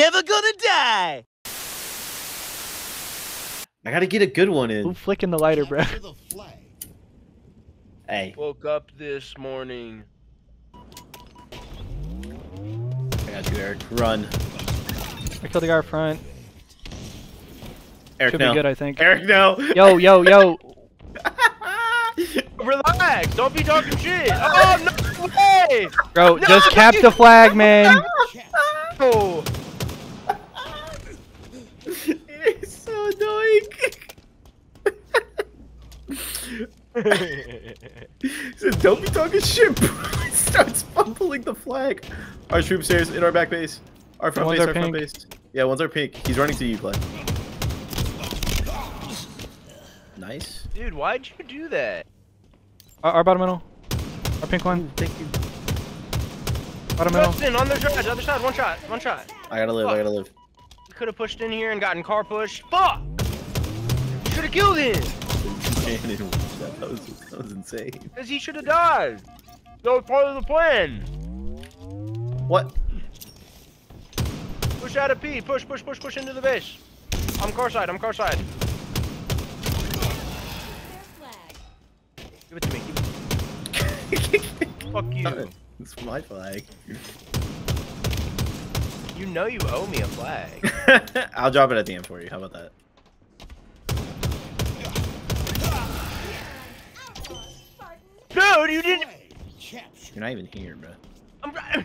never gonna die. I gotta get a good one in. Who in. flicking the lighter, bro? Capture. Hey, Woke up this morning. I got you, Eric. Run. I killed the guy up front. Eric, Should no. be good, I think. Eric, no. Yo, yo, yo. Relax! Don't be talking shit! Oh, no way! Bro, No, just cap you- the flag, man. Oh, It's so annoying. He said, don't be talking shit, bro. He starts fumbling the flag. Our troop stairs in our back base. Our front Ones base, are our front base. Yeah, ones our pink. He's running to you, Clay. Nice. Dude, why'd you do that? Our, our bottom middle. Our pink one. Thank you. Bottom middle. Justin, on the other side, one shot, one shot. I gotta live, I gotta live. Could have pushed in here and gotten car push. Fuck! Should have killed him! that, was, that was insane. Because he should have died! That was part of the plan! What? Push out of P, push, push, push, push into the base. I'm car side, I'm car side. Give it to me. Give it. Fuck you. it's my flag. You know you owe me a flag. I'll drop it at the end for you. How about that? Dude, you didn't. You're not even here, bro. I'm.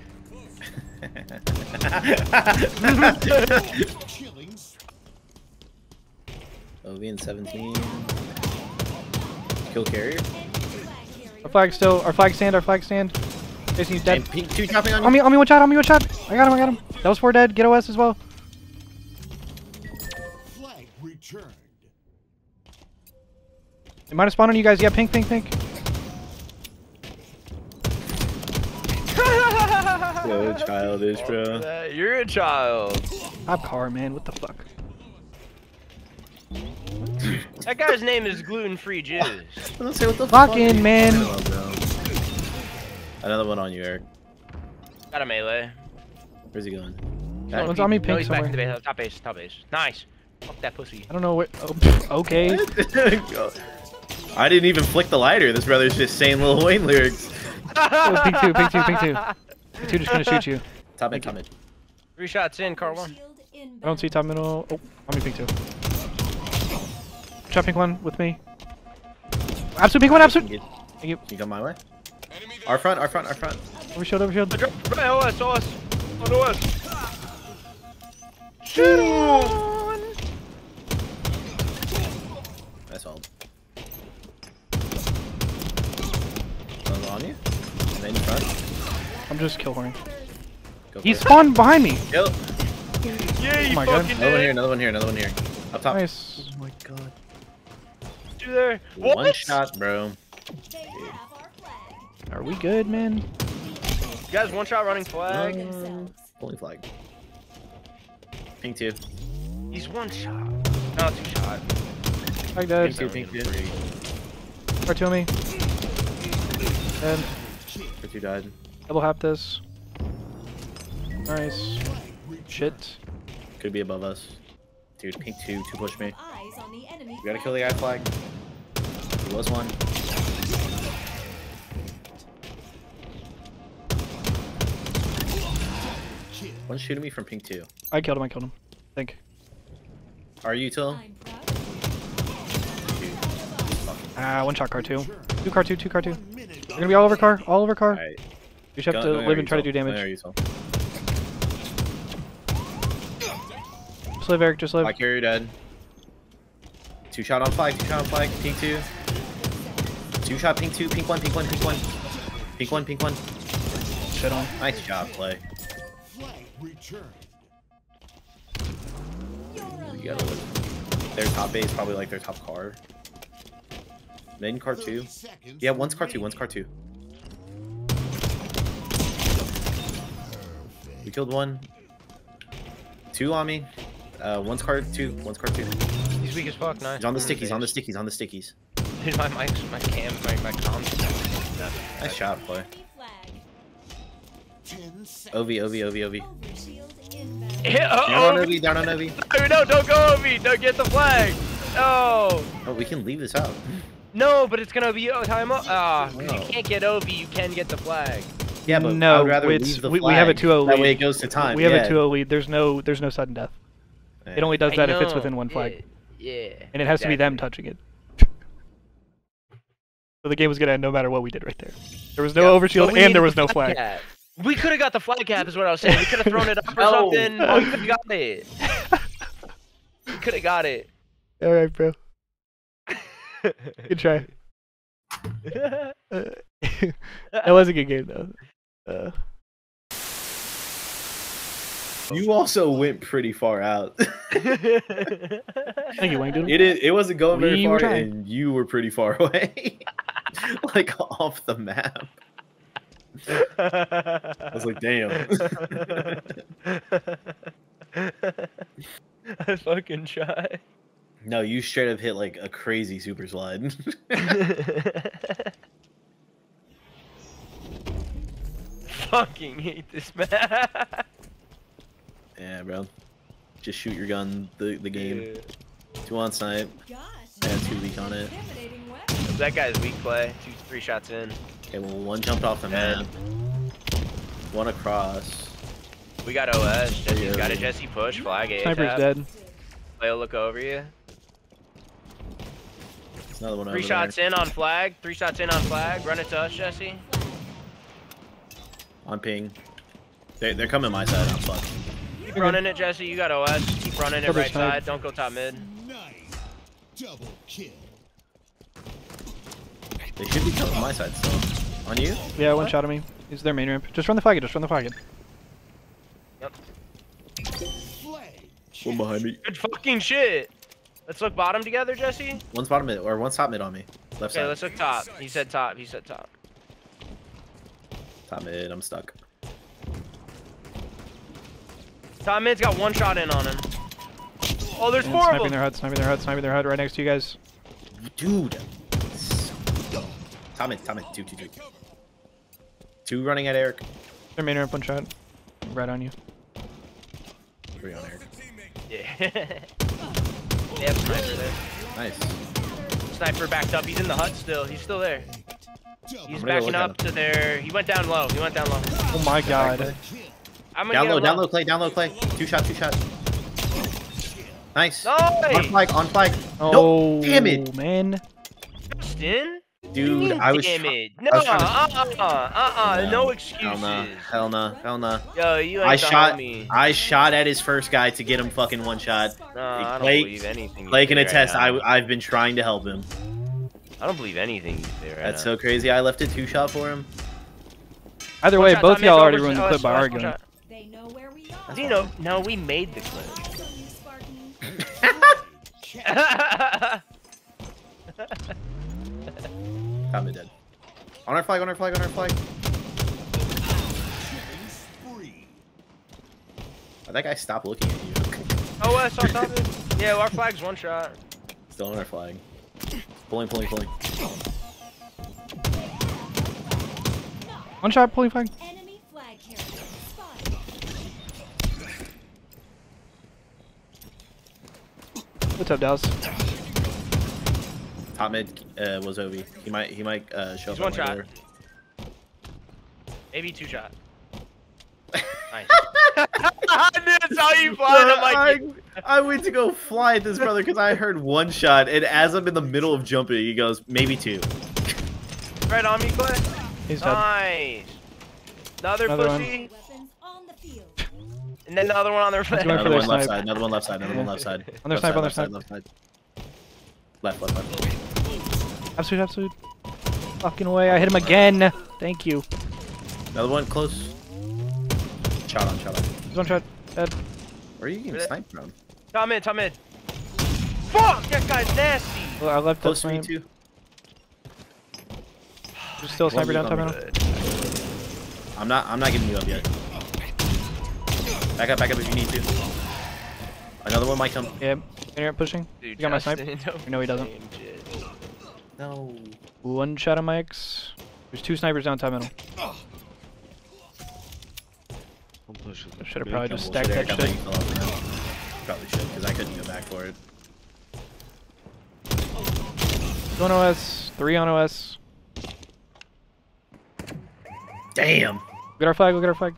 Killing spree. Oh, Ovian 17. Kill carrier. Our flag still. Our flag stand. Our flag stand. Jason, he's dead. And pink, two chopping on you. On me, on me, one shot, on me, one shot. I got him, I got him. That was four dead. Get OS as well. Flag returned. It might have spawned on you guys. Yeah, pink, pink, pink. childish, bro. You're a child. Top car, man. What the fuck? That guy's name is gluten free jizz. Let's say what the Fucking fuck? man. Oh. Another one on you, Eric. Got a melee. Where's he going? That one's on me No, pink he's back somewhere. to the base. Top base. Top base. Nice. Fuck that pussy. I don't know oh, what. Oh, okay. I didn't even flick the lighter. This brother's just saying Lil Wayne lyrics. Oh, pink two, pink two, pink two. Pink two just gonna shoot you. Top mid, top mid. Three shots in, car one. I don't see top middle. Oh, on me pink two. Shot pink one with me. Absolute pink one, absolute. You, Thank you. can you come my way? Our front, our front, our front. Overshield, overshield. Right, OS, OS. On OS. Shoot on. That's all. One's on you. And then in front. I'm just kill horning. He for it. spawned behind me. Kill. Yeah, you Oh my God. fucking Another one here, another one here, another one here. Up top. Nice. Oh my god. You there. What? One shot, bro. Are we good, man? You guys one shot running flag. Um, Holy flag. Pink two. He's one shot. No, two shot. Flag dead. Pink two, pink two. Or two on me. And For two died. Double hap this. Nice. Shit. Could be above us. Dude, pink two, two push me. Eyes on the enemy. We gotta kill the guy flag. He was one. Kill. One's shooting me from pink two. I killed him, I killed him. I think. Are you till? I'm. Ah, one shot car two. Two car two, two car two. One minute We're gonna be all over car, all over car. Alright. You just have to live and try to do damage. Just live, Eric, just live. Black carrier dead. Two shot on flag, two shot on flag, pink two. Two shot, pink two, pink one, pink one, pink one. Pink one, pink one. Shit on. Nice job, play. flag. You gotta live. Their top base, probably like their top car. Main car two. 30 seconds Yeah, one's car two, one's car two. Killed one. Two on me. Uh, one's card two, one's card two. He's weak as fuck. Nice. He's on the stickies, on the stickies, on the stickies. Dude, my mic, my cam, my my comms. Nice shot, boy. Flag. Ten seconds. OV, OV, OV, OV. Yeah, Down oh, on oh, OV, down on OV. no, no, don't go OV. Don't get the flag. No. Oh, we can leave this out. No, but it's gonna be oh, time up. Ah, 'cause No. you can't get OV. You can get the flag. Yeah, but I No, would rather it's- leave the we- we have a flag. 2-0 That way it goes to time. We have yeah. a 2-0 lead. There's no there's no sudden death. It only does I that if it's within one flag. Yeah. yeah, And it has to be them touching it. So the game was gonna end no matter what we did right there. There was no Yeah, but overshield and there was no flag. cap. We could have got the flag cap, is what I was saying. We could have thrown it up or No. something. We could have got it. we could have got it. Alright, bro. Good try. That was a good game though. Uh, You also went pretty far out. thank you. Dude. it is, it wasn't going very We far, and you were pretty far away, like off the map. I was like, damn. I fucking tried. no, you straight up hit like a crazy super slide. Fucking hate this map. yeah, bro. Just shoot your gun. The the game. Yeah. Two on snipe. Gosh. Yeah, two weak on it. That guy's weak play. Two, three shots in. Okay, well one jumped off the Dead. map. One across. We got OS. Jesse's Yeah. got a Jesse push. Flag A. Sniper's tap. dead. Play look over you. There's another one Three over shots there. in on flag. Three shots in on flag. Run it to us, Jesse. On ping. They, they're coming my side. I'm fucked. Keep running it, Jesse. You got OS. Keep running it Double right snipe. side. Don't go top mid. Nice. Double kill. They should be coming my side still. On you? Yeah, one shot at me. He's their main ramp. Just run the flag. Just run the flag. Flag. One behind me. Good fucking shit. Let's look bottom together, Jesse. One's bottom mid, or one's top mid on me. Left Okay, side. let's look top. He said top. He said top. Top mid. I'm stuck. Top mid's got one shot in on him. Oh, there's And four of sniping them. their HUD, sniping their HUD, sniping their HUD right next to you guys. Dude. Top mid. Top mid. Two, two, two. Two running at Eric. Their main ramp, one shot. Right on you. Three on Eric. Yeah. they have sniper there. Nice. Sniper backed up. He's in the hut still. He's still there. Double He's I'm gonna go backing up to there. He went down low. He went down low. Oh my god. I'm Down get low. Down low. Clay. Down low. Clay. Two shot. Two shot. Nice. On Nice. flag. On flag. Oh, No. Damn it. man. Justin? Dude, I was. Damn it. No, I was trying to- uh, uh, uh, uh, no excuses. Hell no. Hell no. Hell no. Yo, you ain't I shot. homie. I shot at his first guy to get him fucking one shot. No, I don't believe anything. you Clay can say right attest. I I've been trying to help him. I don't believe anything you say right That's now. so crazy. I left a two shot for him. Either One way, shot, both y'all already ruined the oh, clip by arguing. shot. They know where we are. You know, no, we made the clip. Eyes on you, Spartan. Top mid dead. On our flag. On our flag. On our flag. Spree. Oh, that guy stopped looking at you. OS on top of it? Yeah, our flag's one shot. Still on our flag. Pulling. Pulling. Pulling. One shot, pulling flag. Enemy flag carrier. What's up, Dallas? Top mid uh, was Ovi. He might. He might uh, show He's up. one shot. door. Maybe two shot. Nice. I knew saw you flying. I'm I, I went to go fly at this brother because I heard one shot, and as I'm in the middle of jumping, he goes, maybe two. right on me, Clay. He's dead. Nice. Another, Another one. pussy, Weapons on the field. and then the other one on their going face. Another one left side. Another one left side. Another one left side. On their Left side, on their left side. Left side. Left. Left. Left. Absolute, absolute. Fucking away. I hit him again. Thank you. Another one close. Shot on. Shot on. He's one shot. Dead. Where are you getting sniped from? Top mid, top mid. Fuck, that guy's nasty. Well, I left Close to me too. There's still a sniper down top weak middle. I'm not. I'm not giving you up yet. Back up. Back up if you need to. Another one might come. Yeah. You're pushing. Dude, You got my snipe? Justin, don't No, he doesn't. No. One shot on my X. There's two snipers down top middle. I should have probably just stacked that shit. thought you fell off the map. Probably should, because I couldn't go back for it. Two on OS, three on OS. Damn! Look at our flag, look at our flag.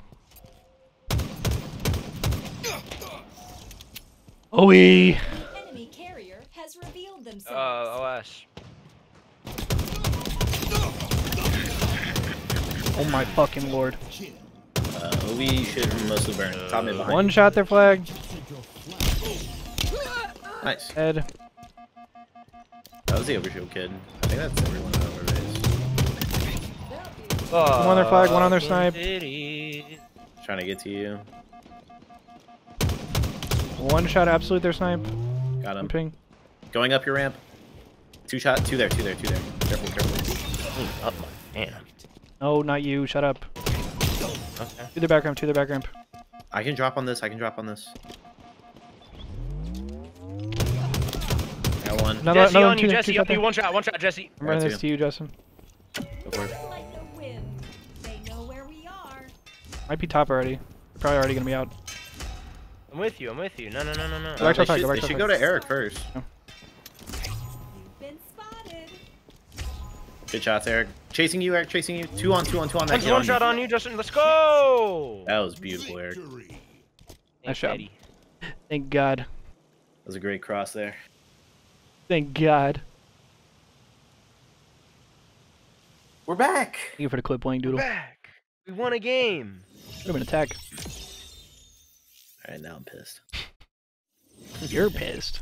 OE! An enemy carrier has revealed themselves. Uh, OS. Oh my fucking lord. Kill. Uh, OE should mostly burn. Top mid behind. One shot their flag. Nice. Head. That was the overshield kid. I think that's everyone on over base. One on their flag, one on their snipe. City. Trying to get to you. One shot absolute their snipe. Got him. Ping. Going up your ramp. Two shot. Two there. Two there. Two there. Careful. Careful. Oh my damn. No, not you. Shut up. Okay. To the back ramp, to the back ramp. I can drop on this. I can drop on this. Got one. Another, Jesse another on you, two, Jesse two up shot you. there. One shot, one shot, Jesse. I'm running Got this two. to you, Justin. Go for it. Might be top already. They're probably already gonna be out. I'm with you. I'm with you. No, no, no, no, no. Go back to they should, go back they to our should go to Eric first. You've been spotted. Good shots, Eric. Chasing you, Eric. Chasing you. Two on two on two on that That's one on shot you. on you, Justin. Let's go. That was beautiful, Eric. Victory. Thanks, job. Eddie. Thank God. That was a great cross there. Thank God. We're back. Thank you for the clip playing doodle. Back. We won a game. Should have been attack. All right, now I'm pissed. You're pissed.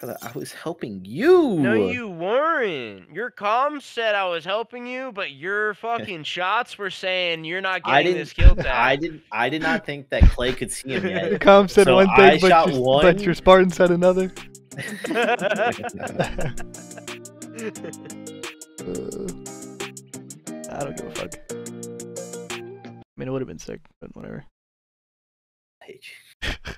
Brother, I was helping you. No, you weren't. Your comms said I was helping you, but your fucking shots were saying you're not I getting didn't. this kill tag. I did. I did not think that Clay could see him Your yet. com said So one I thing, shot but, your, one. but your Spartan said another. Uh, I don't give a fuck. I mean, it would have been sick, but whatever. I hate you.